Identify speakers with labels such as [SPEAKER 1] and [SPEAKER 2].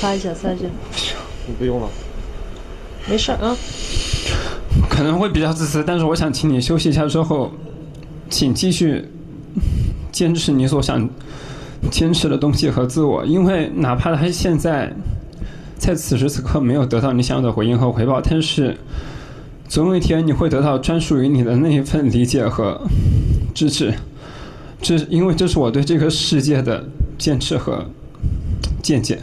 [SPEAKER 1] 擦一下，擦一下。
[SPEAKER 2] 你不用了。
[SPEAKER 1] 没事啊。
[SPEAKER 3] 可能会比较自私，但是我想请你休息一下之后，请继续坚持你所想，坚持的东西和自我，因为哪怕他现在在此时此刻没有得到你想要的回应和回报，但是总有一天你会得到专属于你的那一份理解和支持。这，因为这是我对这个世界的坚持和见解。